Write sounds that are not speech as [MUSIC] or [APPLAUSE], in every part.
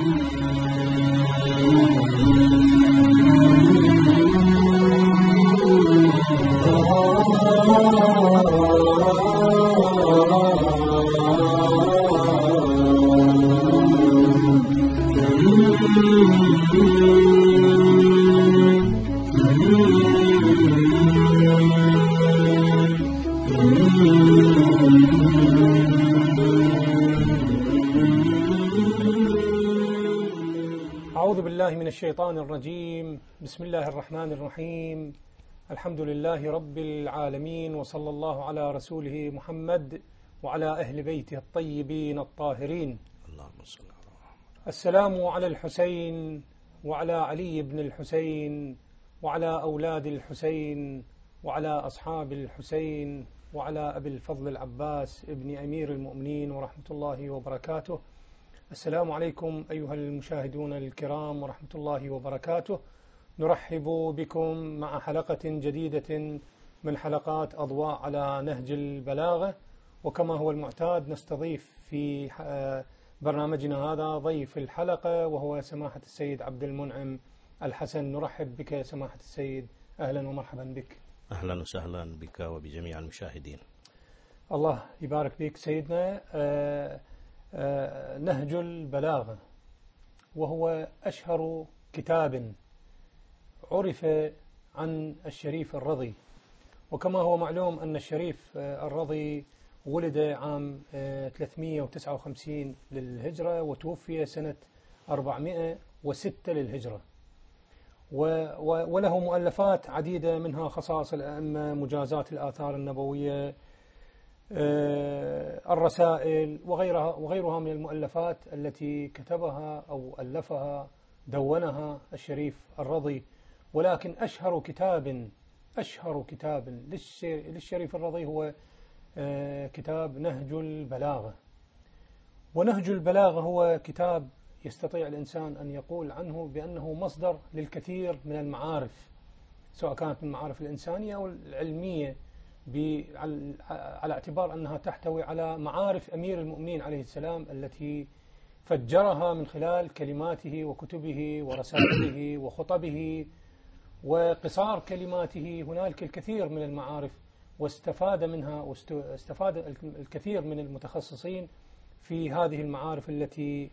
أعوذ الشيطان الرجيم. بسم الله الرحمن الرحيم. الحمد لله رب العالمين وصلى الله على رسوله محمد وعلى أهل بيته الطيبين الطاهرين. اللهم صل على السلام على الحسين وعلى علي بن الحسين وعلى أولاد الحسين وعلى أصحاب الحسين وعلى أبي الفضل العباس ابن أمير المؤمنين ورحمة الله وبركاته. السلام عليكم أيها المشاهدون الكرام ورحمة الله وبركاته. نرحب بكم مع حلقة جديدة من حلقات أضواء على نهج البلاغة. وكما هو المعتاد نستضيف في آه، برنامجنا هذا ضيف الحلقة وهو سماحة السيد عبد المنعم الحسن. نرحب بك يا سماحة السيد. أهلا ومرحبا بك. أهلا وسهلا بك وبجميع المشاهدين. الله يبارك فيك سيدنا. آه، نهج البلاغة وهو أشهر كتاب عرف عن الشريف الرضي. وكما هو معلوم أن الشريف آه، الرضي ولد عام آه، 359 للهجرة وتوفي سنة 406 للهجرة. وله مؤلفات عديدة منها خصائص الأئمة مجازات الآثار النبوية آه، الرسائل وغيرها وغيرها من المؤلفات التي كتبها أو ألفها دونها الشريف الرضي. ولكن أشهر كتاب أشهر كتاب للش- للشريف الرضي هو آه، كتاب نهج البلاغة. ونهج البلاغة هو كتاب يستطيع الإنسان أن يقول عنه بأنه مصدر للكثير من المعارف سواء كانت من المعارف الإنسانية أو العلمية. على اعتبار أنها تحتوي على معارف أمير المؤمنين عليه السلام التي فجرها من خلال كلماته وكتبه ورسائله وخطبه وقصار كلماته. هنالك الكثير من المعارف واستفاد منها واستفاد الكثير من المتخصصين في هذه المعارف التي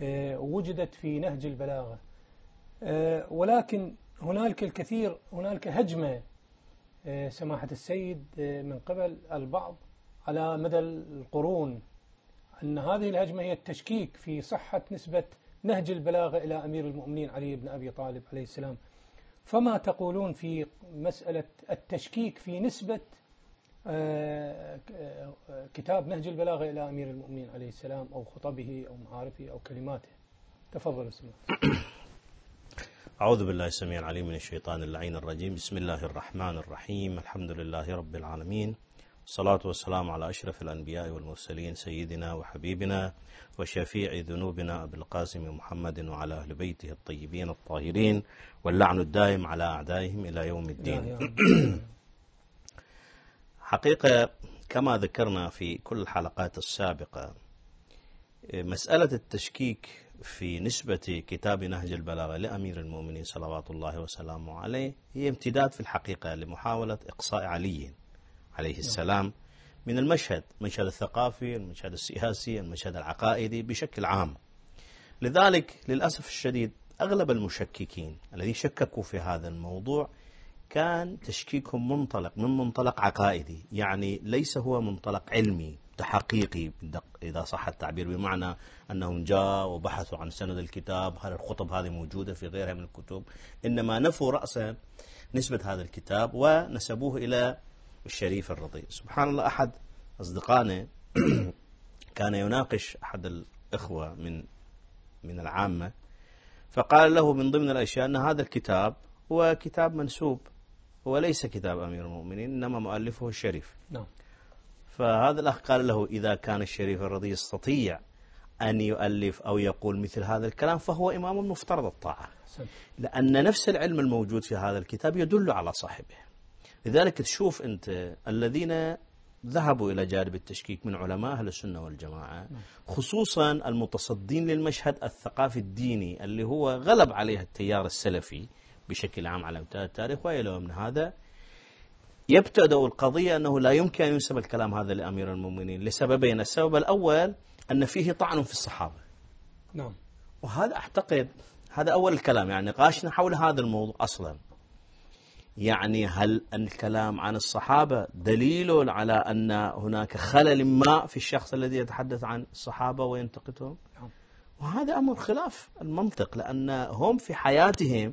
آه، وجدت في نهج البلاغة. آه، ولكن هنالك الكثير هنالك هجمة سماحة السيد آه، من قبل البعض على مدى القرون أن هذه الهجمة هي التشكيك في صحة نسبة نهج البلاغة إلى أمير المؤمنين علي بن أبي طالب عليه السلام. فما تقولون في مسألة التشكيك في نسبة آه، آه، كتاب نهج البلاغة إلى أمير المؤمنين عليه السلام أو خطبه أو معارفه أو كلماته؟ تفضل اسمه أعوذ بالله السميع العليم من الشيطان اللعين الرجيم. بسم الله الرحمن الرحيم. الحمد لله رب العالمين. والصلاة والسلام على أشرف الأنبياء والمرسلين سيدنا وحبيبنا وشفيع ذنوبنا أبي القاسم محمد وعلى أهل بيته الطيبين الطاهرين واللعن الدائم على أعدائهم إلى يوم الدين. [CLEARS THROAT] حقيقة كما ذكرنا في كل الحلقات السابقة مسألة التشكيك في نسبة كتاب نهج البلاغة لأمير المؤمنين صلوات الله وسلامه عليه هي امتداد في الحقيقة لمحاولة إقصاء علي عليه السلام من المشهد المشهد الثقافي المشهد السياسي المشهد العقائدي بشكل عام. لذلك للأسف الشديد أغلب المشككين الذين شككوا في هذا الموضوع كان تشكيكهم منطلق من منطلق عقائدي يعني ليس هو منطلق علمي. تحقيقي إذا صح التعبير بمعنى أنهم جاء وبحثوا عن سند الكتاب هل الخطب هذه موجودة في غيرها من الكتب؟ إنما نفوا رأسا نسبة هذا الكتاب ونسبوه إلى الشريف الرضي. سبحان الله أحد أصدقائنا [CLEARS THROAT] كان يناقش أحد الإخوة من من العامة فقال له من ضمن الأشياء أن هذا الكتاب هو كتاب منسوب هو ليس كتاب أمير المؤمنين إنما مؤلفه الشريف. نعم. فهذا الأخ قال له إذا كان الشريف الرضي يستطيع أن يؤلف أو يقول مثل هذا الكلام فهو إمام مفترض الطاعة. لأن نفس العلم الموجود في هذا الكتاب يدل على صاحبه. لذلك تشوف أنت الذين ذهبوا إلى جانب التشكيك من علماء أهل السنة والجماعة خصوصا المتصدين للمشهد الثقافي الديني اللي هو غلب عليه التيار السلفي بشكل عام على امتداد التاريخ وإلى يومنا هذا يبتدأ القضية أنه لا يمكن أن ينسب الكلام هذا لأمير المؤمنين. لسببين السبب الأول أن فيه طعن في الصحابة. نعم. وهذا أعتقد هذا أول الكلام يعني نقاشنا حول هذا الموضوع أصلا. يعني هل الكلام عن الصحابة دليل على أن هناك خلل ما في الشخص الذي يتحدث عن الصحابة وينتقدهم؟ نعم. وهذا أمر خلاف المنطق لأن هم في حياتهم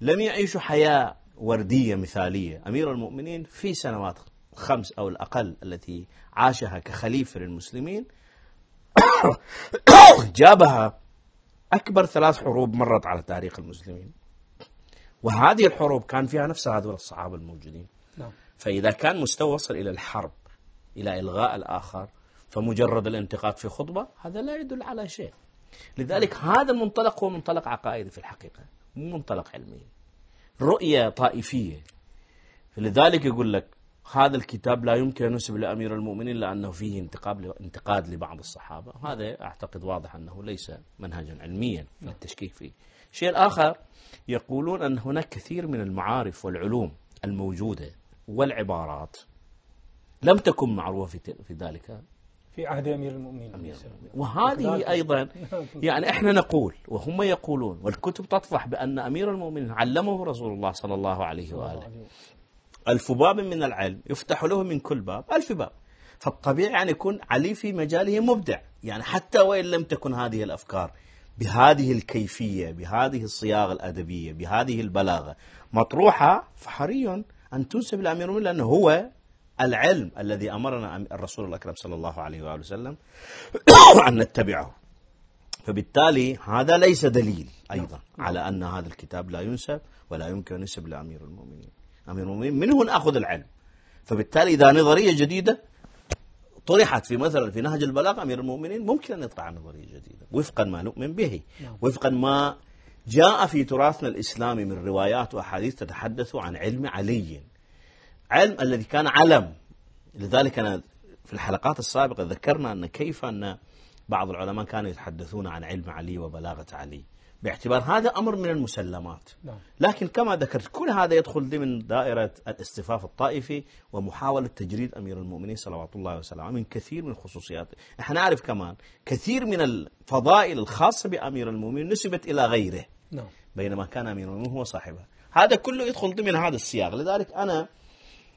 لم يعيشوا حياة وردية مثالية. أمير المؤمنين في سنوات خمس أو الأقل التي عاشها كخليفة للمسلمين [COUGHS] جابها أكبر ثلاث حروب مرت على تاريخ المسلمين. وهذه الحروب كان فيها نفس هذول الصحابة الموجودين. نعم. فإذا كان مستوى وصل إلى الحرب إلى إلغاء الآخر فمجرد الانتقاد في خطبة هذا لا يدل على شيء. لذلك هذا المنطلق هو منطلق عقائدي في الحقيقة مو منطلق علمي. رؤية طائفية. لذلك يقول لك هذا الكتاب لا يمكن أن ينسب لأمير المؤمنين لأنه فيه انتقاد انتقاد لبعض الصحابة. هذا أعتقد واضح أنه ليس منهجا علميا في التشكيك فيه. الشيء الآخر يقولون أن هناك كثير من المعارف والعلوم الموجودة والعبارات لم تكن معروفة في ذلك في عهد أمير المؤمنين. أمير. المؤمنين. وهذه أيضا [LAUGHS] يعني إحنا نقول وهم يقولون والكتب تطرح بأن أمير المؤمنين علمه رسول الله صلى الله عليه وآله. ألف باب من العلم يفتح له من كل باب. ألف باب. فالطبيعي أن يكون علي في مجاله مبدع. يعني حتى وإن لم تكن هذه الأفكار بهذه الكيفية بهذه الصياغة الأدبية بهذه البلاغة مطروحة فحري أن تنسب لأمير المؤمنين لأنه هو العلم الذي أمرنا الرسول الأكرم صلى الله عليه وآله وسلم أن نتبعه. فبالتالي هذا ليس دليل أيضا على أن هذا الكتاب لا ينسب ولا يمكن أن ينسب لأمير المؤمنين. أمير المؤمنين منه نأخذ العلم. فبالتالي إذا نظرية جديدة طرحت في مثلا في نهج البلاغة أمير المؤمنين ممكن أن يطرح نظرية جديدة. وفقا ما نؤمن به نعم. وفقا ما جاء في تراثنا الإسلامي من روايات وأحاديث تتحدث عن علم علي. علم الذي كان علم. لذلك أنا في الحلقات السابقة ذكرنا أن كيف أن بعض العلماء كانوا يتحدثون عن علم علي وبلاغة علي. باعتبار هذا أمر من المسلمات. نعم. لكن كما ذكرت كل هذا يدخل ضمن دائرة الاصطفاف الطائفي ومحاولة تجريد أمير المؤمنين صلوات الله وسلامه من كثير من الخصوصيات إحنا نعرف كمان كثير من الفضائل الخاصة بأمير المؤمنين نسبت إلى غيره. نعم. بينما كان أمير المؤمنين هو صاحبها. هذا كله يدخل ضمن هذا السياق. لذلك أنا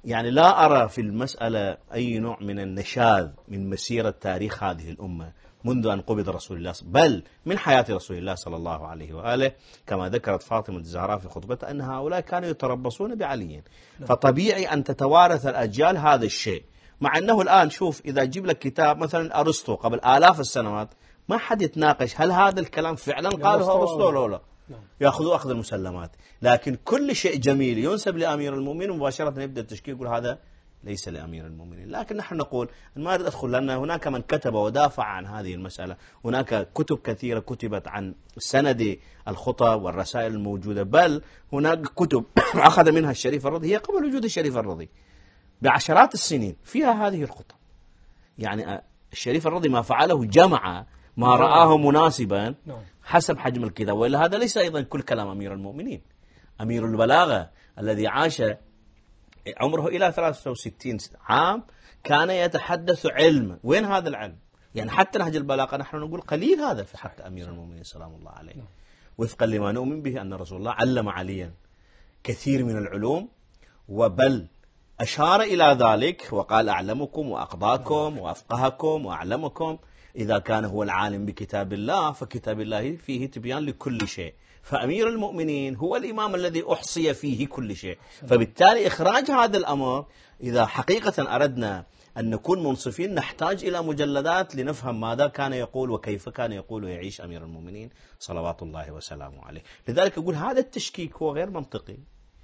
يعني لا أرى في المسألة أي نوع من النشاذ من مسيرة تاريخ هذه الأمة منذ أن قبض رسول الله بل من حياة رسول الله صلى الله عليه وآله كما ذكرت فاطمة الزهراء في خطبتها أن هؤلاء كانوا يتربصون بعلي فطبيعي أن تتوارث الأجيال هذا الشيء مع أنه الآن شوف إذا جيب لك كتاب مثلا أرسطو قبل آلاف السنوات ما حد يتناقش هل هذا الكلام فعلا قاله أرسطو. ولا لا. نعم ياخذوا أخذ المسلمات. لكن كل شيء جميل ينسب لأمير المؤمنين مباشرة يبدأ التشكيك يقول هذا ليس لأمير المؤمنين. لكن نحن نقول ما أريد أدخل لأن هناك من كتب ودافع عن هذه المسألة. هناك كتب كثيرة كتبت عن سند الخطب والرسائل الموجودة. بل هناك كتب [COUGHS] أخذ منها الشريف الرضي. هي قبل وجود الشريف الرضي. بعشرات السنين فيها هذه الخطب يعني الشريف الرضي ما فعله جمع ما رآه مناسبا. نعم. حسب حجم الكتاب وإلا هذا ليس أيضا كل كلام أمير المؤمنين. أمير البلاغة الذي عاش عمره إلى 63 عام كان يتحدث علم. وين هذا العلم؟ يعني حتى نهج البلاغة نحن نقول قليل هذا في حق أمير المؤمنين سلام الله عليه. نعم. وفقا لما نؤمن به أن رسول الله علم عليا كثير من العلوم. وبل أشار إلى ذلك وقال أعلمكم وأقضاكم وأفقهكم وأعلمكم. إذا كان هو العالم بكتاب الله فكتاب الله فيه تبيان لكل شيء. فأمير المؤمنين هو الإمام الذي أحصي فيه كل شيء. فبالتالي إخراج هذا الأمر إذا حقيقة أردنا أن نكون منصفين نحتاج إلى مجلدات لنفهم ماذا كان يقول وكيف كان يقول ويعيش أمير المؤمنين. صلوات الله وسلامه عليه. لذلك أقول هذا التشكيك هو غير منطقي.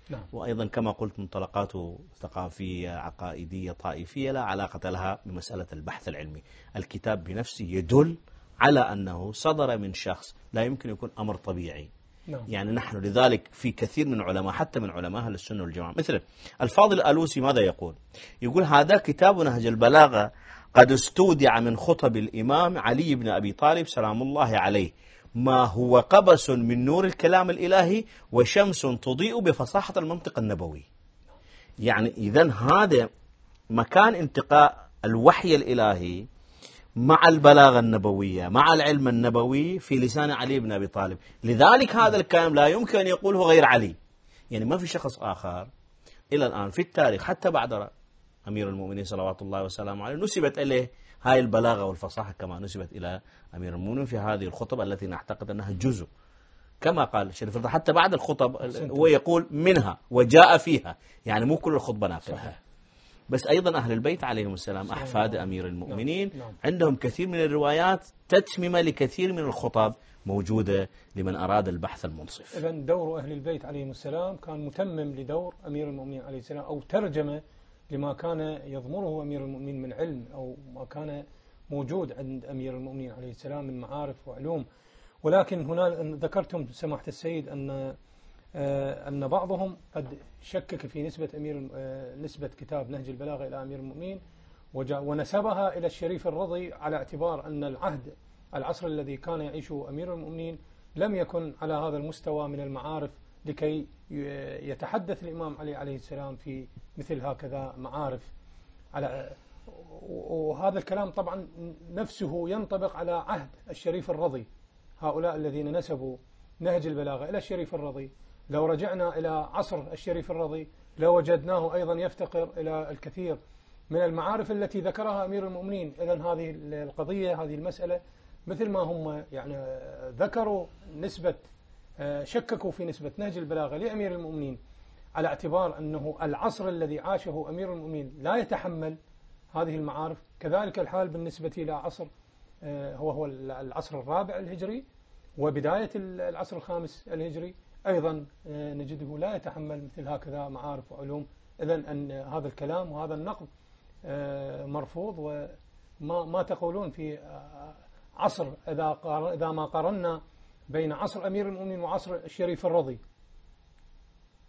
نعم. وأيضا كما قلت منطلقاته ثقافية عقائدية طائفية لا علاقة لها بمسألة البحث العلمي. الكتاب بنفسه يدل على أنه صدر من شخص لا يمكن يكون أمر طبيعي. نعم. يعني نحن لذلك في كثير من علماء حتى من علماء أهل السنة والجماعة. مثل الفاضل الألوسي ماذا يقول؟ يقول هذا كتاب نهج البلاغة قد استودع من خطب الإمام علي بن أبي طالب سلام الله عليه. ما هو قبس من نور الكلام الإلهي وشمس تضيء بفصاحة المنطق النبوي. يعني إذا هذا مكان انتقاء الوحي الإلهي مع البلاغة النبوية مع العلم النبوي في لسان علي بن أبي طالب. لذلك هذا الكلام لا يمكن أن يقوله غير علي. يعني ما في شخص آخر إلى الآن في التاريخ حتى بعد أمير المؤمنين صلوات الله وسلامه عليه نسبت إليه هاي البلاغة والفصاحة كما نسبت إلى أمير المؤمنين في هذه الخطب التي نعتقد أنها جزء. كما قال شريف الرضا حتى بعد الخطب هو يقول منها وجاء فيها. يعني مو كل الخطبة ناقلها بس أيضا أهل البيت عليهم السلام أحفاد أمير المؤمنين. نعم. عندهم كثير من الروايات تتممة لكثير من الخطب موجودة لمن أراد البحث المنصف. إذا دور أهل البيت عليهم السلام كان متمم لدور أمير المؤمنين عليه السلام أو ترجمة لما كان يضمره أمير المؤمنين من علم أو ما كان موجود عند أمير المؤمنين عليه السلام من معارف وعلوم. ولكن هنا ذكرتم سماحة السيد أن آه، أن بعضهم قد شكك في نسبة أمير آه، نسبة كتاب نهج البلاغة إلى أمير المؤمنين ونسبها إلى الشريف الرضي على اعتبار أن العهد العصر الذي كان يعيشه أمير المؤمنين لم يكن على هذا المستوى من المعارف لكي يتحدث الإمام علي عليه السلام في مثل هكذا معارف على وهذا الكلام طبعا نفسه ينطبق على عهد الشريف الرضي. هؤلاء الذين نسبوا نهج البلاغة إلى الشريف الرضي. لو رجعنا إلى عصر الشريف الرضي لوجدناه أيضا يفتقر إلى الكثير من المعارف التي ذكرها أمير المؤمنين. إذا هذه القضية هذه المسألة مثل ما هم يعني ذكروا نسبة شككوا في نسبة نهج البلاغة لأمير المؤمنين على اعتبار أنه العصر الذي عاشه أمير المؤمنين لا يتحمل هذه المعارف. كذلك الحال بالنسبة إلى عصر هو هو العصر الرابع الهجري وبداية العصر الخامس الهجري أيضا نجده لا يتحمل مثل هكذا معارف وعلوم. إذا أن هذا الكلام وهذا النقد مرفوض وما ما تقولون في عصر إذا ما قارنا بين عصر أمير المؤمنين وعصر الشريف الرضي.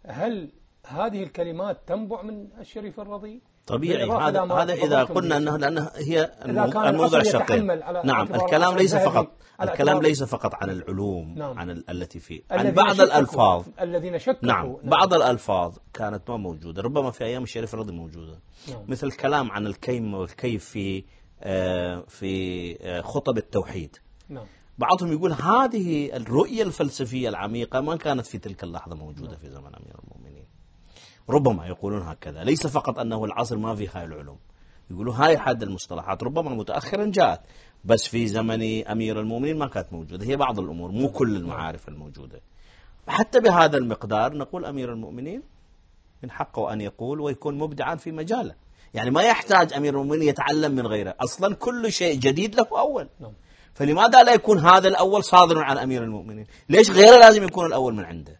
هل هذه الكلمات تنبع من الشريف الرضي؟ طبيعي. هذا هذا إذا قلنا انه لأنه هي الموضوع الشقين نعم الكلام ليس فقط الكلام ليس فقط عن العلوم نعم. عن التي في عن بعض الألفاظ. الذين شككوا. نعم بعض الألفاظ كانت ما موجودة. ربما في أيام الشريف الرضي موجودة. نعم. مثل الكلام عن الكيم والكيف في آه في آه خطب التوحيد. نعم. بعضهم يقول هذه الرؤية الفلسفية العميقة ما كانت في تلك اللحظة موجودة في زمن أمير المؤمنين. ربما يقولون هكذا ليس فقط أنه العصر ما في هاي العلوم. يقولوا هاي حد المصطلحات ربما متأخرا جاءت بس في زمن أمير المؤمنين ما كانت موجودة. هي بعض الأمور مو كل المعارف الموجودة. حتى بهذا المقدار نقول أمير المؤمنين من حقه أن يقول ويكون مبدعا في مجاله. يعني ما يحتاج أمير المؤمنين يتعلم من غيره. أصلا كل شيء جديد له أول. نعم. فلماذا لا يكون هذا الأول صادرا عن أمير المؤمنين؟ ليش غيره لازم يكون الأول من عنده؟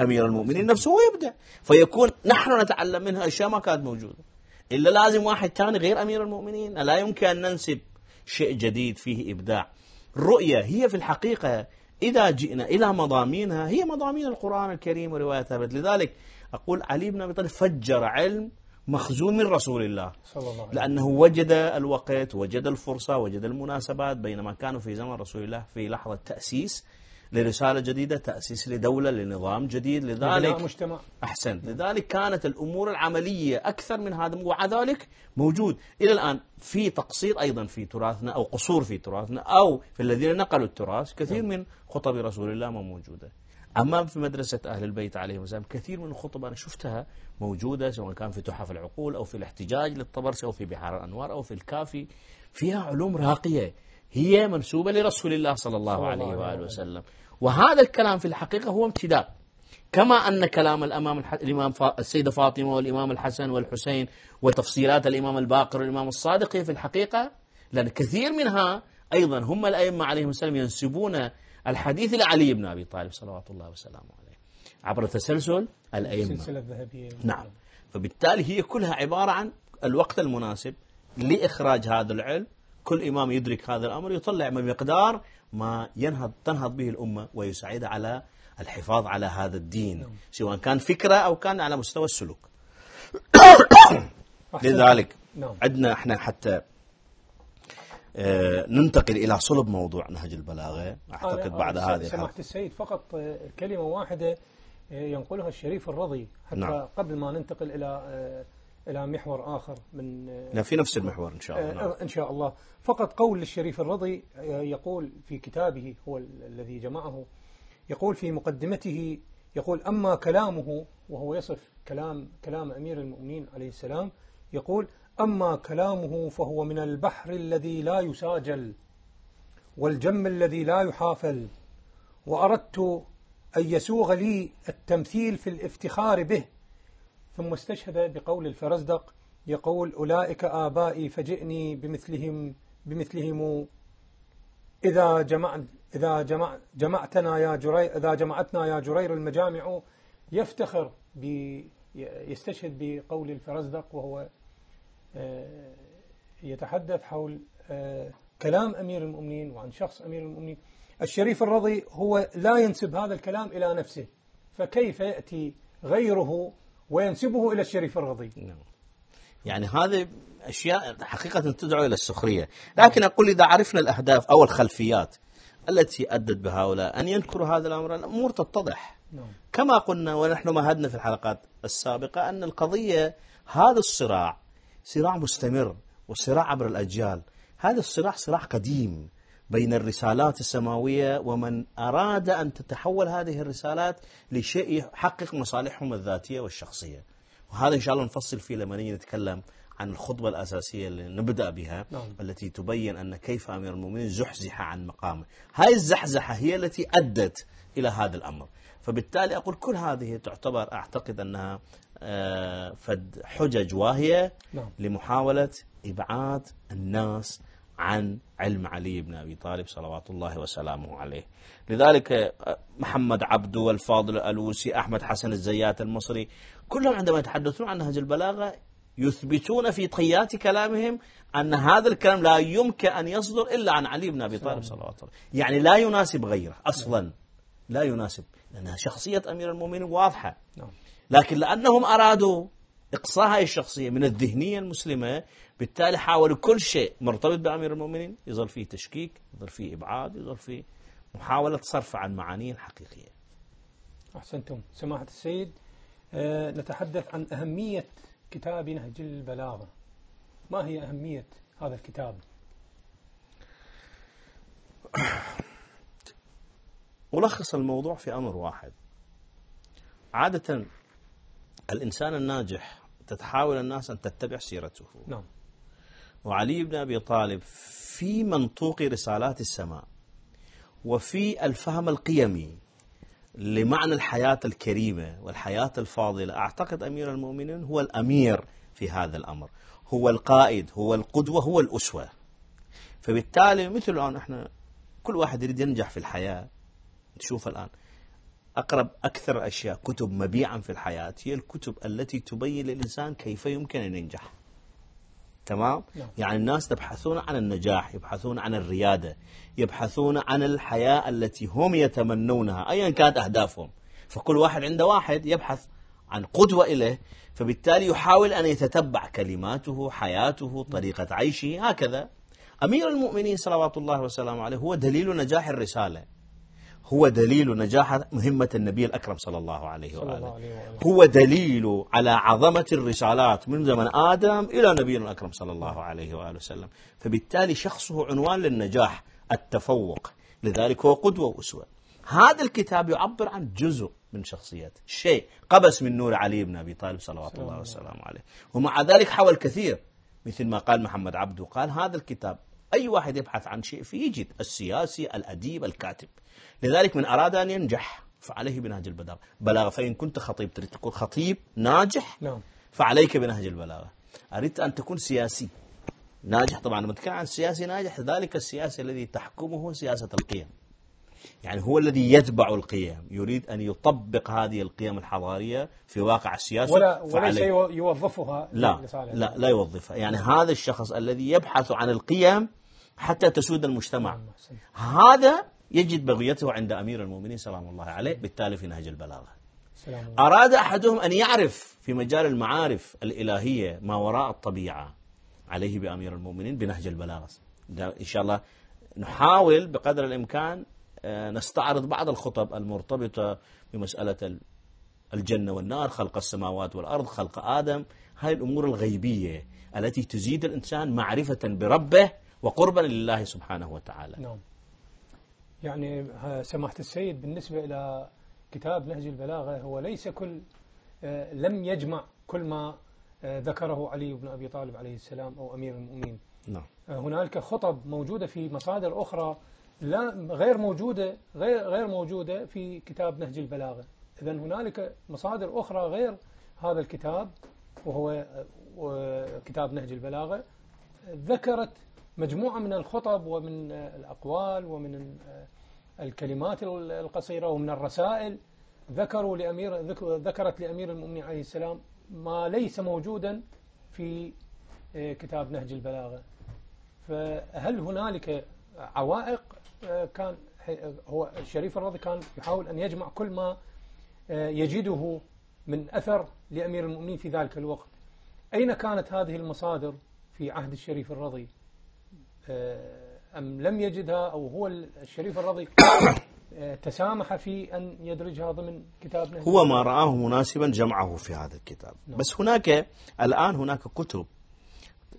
أمير المؤمنين نفسه هو يبدع فيكون نحن نتعلم منه أشياء ما كانت موجودة. إلا لازم واحد ثاني غير أمير المؤمنين. لا يمكن أن ننسب شيء جديد فيه إبداع. الرؤية هي في الحقيقة إذا جئنا إلى مضامينها هي مضامين القرآن الكريم ورواية ثابت لذلك أقول علي بن أبي طالب فجر علم مخزون من رسول الله. صلى الله عليه وسلم. لأنه وجد الوقت وجد الفرصة وجد المناسبات بينما كانوا في زمن رسول الله في لحظة تأسيس لرسالة جديدة تأسيس لدولة لنظام جديد. لذلك مجتمع. أحسنت لذلك كانت الأمور العملية أكثر من هذا ومع ذلك موجود. إلى الآن في تقصير أيضا في تراثنا أو قصور في تراثنا أو في الذين نقلوا التراث. كثير من خطب رسول الله ما موجودة. أما في مدرسة أهل البيت عليهم السلام كثير من الخطب أنا شفتها موجودة سواء كان في تحف العقول أو في الاحتجاج للطبرسي أو في بحار الأنوار أو في الكافي فيها علوم راقية. هي منسوبة لرسول الله صلى الله صلى الله عليه وآله وسلم. وهذا الكلام في الحقيقة هو امتداد. كما أن كلام الأمام الح... الإمام ف... السيدة فاطمة والإمام الحسن والحسين وتفصيلات الإمام الباقر والإمام الصادق هي في الحقيقة لأن كثير منها أيضا هم الأئمة عليهم السلام ينسبون الحديث لعلي بن أبي طالب صلوات الله وسلامه عليه. عبر تسلسل الأئمة. السلسلة الذهبية. نعم. فبالتالي هي كلها عبارة عن الوقت المناسب لإخراج هذا العلم. كل إمام يدرك هذا الأمر يطلع من مقدار ما ينهض تنهض به الأمة ويساعدها على الحفاظ على هذا الدين سواء كان فكرة أو كان على مستوى السلوك. لذلك نعم. عندنا إحنا حتى ننتقل إلى صلب موضوع نهج البلاغة أعتقد أنا- بعد هذه الحلقة السيد فقط آه، كلمة واحدة آه، ينقلها الشريف الرضي حتى نعم. قبل ما ننتقل إلى آه، إلى محور آخر من آه، لا، في نفس المحور إن شاء الله نعم. آه، إن شاء الله فقط قول للشريف الرضي آه، يقول في كتابه هو ال- الذي جمعه يقول في مقدمته يقول أما كلامه وهو يصف كلام كلام أمير المؤمنين عليه السلام يقول أما كلامه فهو من البحر الذي لا يساجل والجم الذي لا يحافل وأردت أن يسوغ لي التمثيل في الافتخار به. ثم استشهد بقول الفرزدق يقول أولئك آبائي فجئني بمثلهم بمثلهم. إذا جمع إذا جمع جمعتنا يا جرير إذا جمعتنا يا جرير المجامع يفتخر ب يستشهد بقول الفرزدق وهو يتحدث حول آه، كلام أمير المؤمنين وعن شخص أمير المؤمنين. الشريف الرضي هو لا ينسب هذا الكلام إلى نفسه فكيف يأتي غيره وينسبه إلى الشريف الرضي؟ نعم. يعني هذه أشياء حقيقة تدعو إلى السخرية. لكن أقول إذا عرفنا الأهداف أو الخلفيات التي أدت بهؤلاء أن ينكروا هذا الأمر الأمور تتضح. نعم. كما قلنا ونحن مهدنا في الحلقات السابقة أن القضية هذا الصراع صراع مستمر وصراع عبر الأجيال. هذا الصراع صراع قديم بين الرسالات السماوية ومن أراد أن تتحول هذه الرسالات لشيء يحقق مصالحهم الذاتية والشخصية. وهذا إن شاء الله نفصل فيه لما نيجي نتكلم عن الخطبة الأساسية اللي نبدأ بها نعم. التي تبين أن كيف أمير المؤمنين زحزح عن مقامه. هاي الزحزحة هي التي أدت إلى هذا الأمر. فبالتالي أقول كل هذه تعتبر أعتقد أنها فد حجج واهية نعم. لمحاولة إبعاد الناس عن علم علي بن أبي طالب صلوات الله وسلامه عليه. لذلك آه، محمد عبدو والفاضل الألوسي أحمد حسن الزيات المصري كلهم عندما يتحدثون عن نهج البلاغة يثبتون في طيات كلامهم أن هذا الكلام لا يمكن أن يصدر إلا عن علي بن أبي طالب صلوات الله. يعني لا يناسب غيره أصلا لا يناسب لأنها شخصية أمير المؤمنين واضحة. نعم. لكن لأنهم أرادوا إقصاء هذه الشخصية من الذهنية المسلمة بالتالي حاولوا كل شيء مرتبط بأمير المؤمنين يظل فيه تشكيك يظل فيه إبعاد يظل فيه محاولة صرف عن معانيه الحقيقية. أحسنتم. سماحة السيد آه، نتحدث عن أهمية كتاب نهج البلاغة. ما هي أهمية هذا الكتاب؟ ألخص الموضوع في أمر واحد. عادة الإنسان الناجح تتحاول الناس أن تتبع سيرته. نعم. وعلي بن أبي طالب في منطوق رسالات السماء وفي الفهم القيمي لمعنى الحياة الكريمة والحياة الفاضلة أعتقد أمير المؤمنين هو الأمير في هذا الأمر. هو القائد هو القدوة هو الأسوة. فبالتالي مثل الآن إحنا كل واحد يريد ينجح في الحياة. تشوف الآن أقرب أكثر أشياء كتب مبيعا في الحياة هي الكتب التي تبين للإنسان كيف يمكن أن ينجح. تمام؟ نعم. يعني الناس يبحثون عن النجاح يبحثون عن الريادة يبحثون عن الحياة التي هم يتمنونها أيا كانت أهدافهم. فكل واحد عنده واحد يبحث عن قدوة إليه فبالتالي يحاول أن يتتبع كلماته حياته طريقة عيشه هكذا. أمير المؤمنين صلوات الله وسلامه عليه هو دليل نجاح الرسالة. هو دليل نجاح مهمة النبي الأكرم صلى الله عليه صلى الله وآله. عليه وآله. هو دليل على عظمة الرسالات من زمن آدم إلى نبينا الأكرم صلى الله عليه وآله وسلم. فبالتالي شخصه عنوان للنجاح التفوق. لذلك هو قدوة وأسوة. هذا الكتاب يعبر عن جزء من شخصيته شيء. قبس من نور علي بن أبي طالب صلوات الله وسلامه عليه. ومع ذلك حاول كثير. مثل ما قال محمد عبده قال هذا الكتاب أي واحد يبحث عن شيء فيه يجد. السياسي الأديب الكاتب. لذلك من أراد أن ينجح فعليه بنهج البلاغة. بلاغة فإن كنت خطيب تريد تكون خطيب ناجح؟ نعم. فعليك بنهج البلاغة. أردت أن تكون سياسي. ناجح طبعا لما نتكلم عن سياسي ناجح ذلك السياسي الذي تحكمه سياسة القيم. يعني هو الذي يتبع القيم يريد أن يطبق هذه القيم الحضارية في واقع السياسة ولا وليس فعليه. يو- يوظفها لا لا لا يوظفها. يعني هذا الشخص الذي يبحث عن القيم حتى تسود المجتمع. نعم، أحسنت. هذا يجد بغيته عند أمير المؤمنين سلام الله عليه بالتالي في نهج البلاغة. أراد أحدهم أن يعرف في مجال المعارف الإلهية ما وراء الطبيعة عليه بأمير المؤمنين بنهج البلاغة. إن شاء الله نحاول بقدر الإمكان آه، نستعرض بعض الخطب المرتبطة بمسألة ال- الجنة والنار خلق السماوات والأرض خلق آدم. هاي الأمور الغيبية التي تزيد الإنسان معرفة بربه وقربا لله سبحانه وتعالى. نعم. يعني سماحة السيد بالنسبة إلى كتاب نهج البلاغة هو ليس كل آه، لم يجمع كل ما آه، ذكره علي بن أبي طالب عليه السلام أو أمير المؤمنين. نعم. آه، هنالك خطب موجودة في مصادر أخرى لا غير موجودة غير غير موجودة في كتاب نهج البلاغة. إذا هنالك مصادر أخرى غير هذا الكتاب وهو كتاب نهج البلاغة ذكرت مجموعة من الخطب ومن الأقوال ومن الكلمات ال- القصيرة ومن الرسائل ذكروا لأمير ذك- ذكرت لأمير المؤمنين عليه السلام ما ليس موجودا في آه، كتاب نهج البلاغة. فهل هنالك عوائق آه، كان هو الشريف الرضي كان يحاول أن يجمع كل ما آه، يجده من أثر لأمير المؤمنين في ذلك الوقت. أين كانت هذه المصادر في عهد الشريف الرضي أم لم يجدها أو هو الشريف الرضي آه، تسامح في أن يدرجها ضمن كتاب نهج هو ما رآه مناسبا جمعه في هذا الكتاب نعم. بس هناك الآن هناك كتب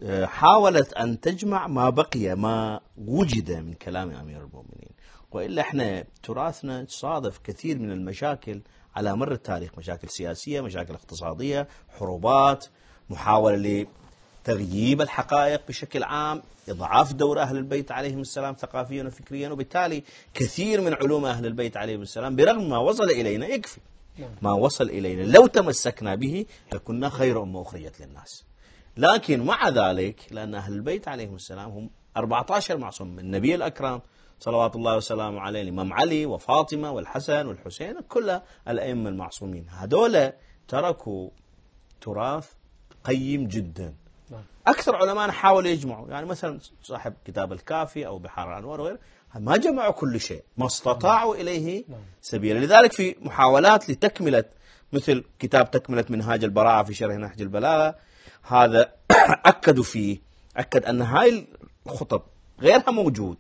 آه، حاولت أن تجمع ما بقي ما وجد من كلام أمير المؤمنين وإلا إحنا تراثنا صادف كثير من المشاكل على مر التاريخ مشاكل سياسية مشاكل اقتصادية حروبات محاولة لتغييب الحقائق بشكل عام إضعاف دور أهل البيت عليهم السلام ثقافيا وفكريا وبالتالي كثير من علوم أهل البيت عليهم السلام برغم ما وصل إلينا يكفي. نعم. ما وصل إلينا. لو تمسكنا به لكنا خير أمة أخرجت للناس. لكن مع ذلك لأن أهل البيت عليهم السلام هم 14 معصوم من النبي الأكرم صلوات الله وسلامه عليه الإمام علي وفاطمة والحسن والحسين كل الأئمة المعصومين. هذول تركوا تراث قيم جدا. أكثر علماء حاولوا يجمعوا يعني مثلا صاحب كتاب الكافي أو بحار الأنوار وغيره ما جمعوا كل شيء ما استطاعوا نعم. سبيلا لذلك في محاولات لتكملة مثل كتاب تكملة منهاج البراعة في شرح نهج البلاغة هذا [COUGHS] أكدوا فيه أكد أن هاي الخطب غيرها موجود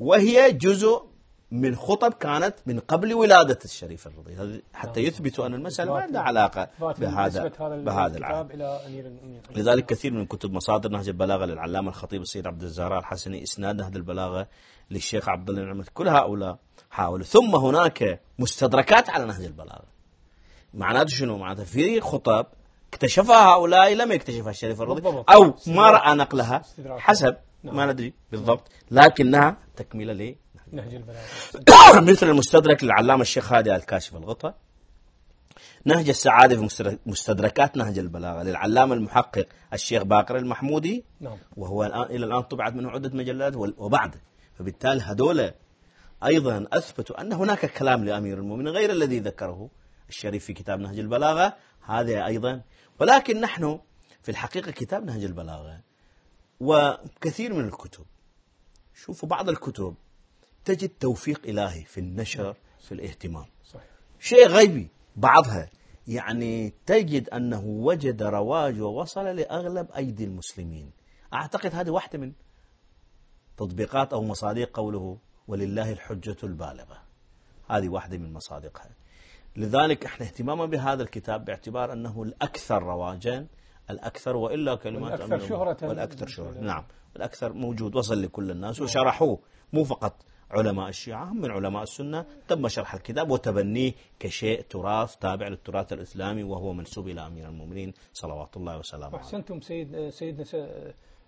وهي جزء من خطب كانت من قبل ولادة الشريف الرضي حتى نعم. يثبتوا أن المسألة ما عندها علاقة بهذا بهذا العام لذلك كثير من كتب مصادر نهج البلاغة للعلامة الخطيب السيد عبد الزهراء الحسني إسناد نهج البلاغة للشيخ عبد الله النعمت كل هؤلاء حاولوا ثم هناك مستدركات على نهج البلاغة معناته شنو معناته في خطب اكتشفها هؤلاء لم يكتشفها الشريف الرضي بالضبط. أو ما. رأى نقلها. حسب نعم. ما ندري بالضبط لكنها تكملة ل نهج البلاغة. [COUGHS] مثل المستدرك للعلامة الشيخ هادي الكاشف الغطاء نهج السعادة في مستدرك- مستدركات نهج البلاغة للعلامة المحقق الشيخ باقر المحمودي. نعم. وهو الآن إلى الآن طبعت منه عدة مجلات وبعد. فبالتالي هذول أيضا أثبتوا أن هناك كلام لأمير المؤمنين غير الذي ذكره الشريف في كتاب نهج البلاغة. هذا أيضا. ولكن نحن في الحقيقة كتاب نهج البلاغة. وكثير من الكتب. شوفوا بعض الكتب. تجد توفيق إلهي في النشر في الاهتمام. صحيح. شيء غيبي بعضها يعني تجد أنه وجد رواج ووصل لأغلب أيدي المسلمين. أعتقد هذه واحدة من تطبيقات أو مصادق قوله ولله الحجة البالغة. هذه واحدة من مصادقها. لذلك إحنا اهتماما بهذا الكتاب باعتبار أنه الأكثر رواجا الأكثر وإلا كلمات والأكثر شهرة. والأكثر شهرة. نعم. والأكثر موجود وصل لكل الناس وشرحوه. مو فقط علماء الشيعة هم من علماء السنة تم شرح الكتاب وتبنيه كشيء تراث تابع للتراث الإسلامي وهو منسوب إلى أمير المؤمنين صلوات الله وسلامه أحسنتم سيد سيدنا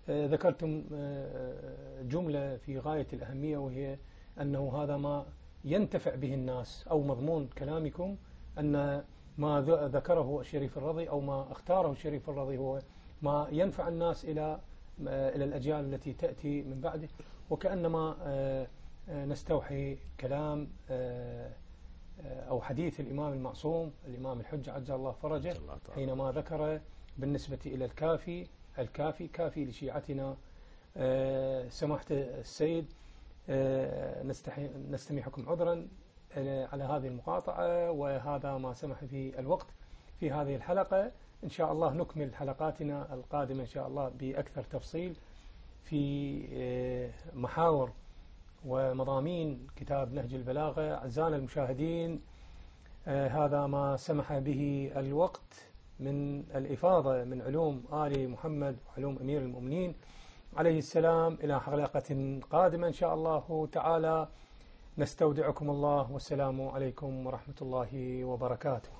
ذكرتم آه، جملة في غاية الأهمية وهي أنه هذا ما ينتفع به الناس أو مضمون كلامكم أن ما ذكره الشريف الرضي أو ما اختاره الشريف الرضي هو ما ينفع الناس إلى آه، إلى الأجيال التي تأتي من بعده وكأنما آه، نستوحي كلام آه، آه، أو حديث الإمام المعصوم الإمام الحجة عجل الله فرجه. حينما ذكر بالنسبة إلى الكافي الكافي كافي لشيعتنا آه، سماحة السيد نستميحكم عذرا على هذه المقاطعة وهذا ما سمح به الوقت في هذه الحلقة إن شاء الله نكمل حلقاتنا القادمة إن شاء الله بأكثر تفصيل في محاور ومضامين كتاب نهج البلاغة. أعزائنا المشاهدين هذا ما سمح به الوقت من الإفاضة من علوم آل محمد وعلوم أمير المؤمنين. عليه السلام إلى حلقة قادمة إن شاء الله تعالى. نستودعكم الله والسلام عليكم ورحمة الله وبركاته.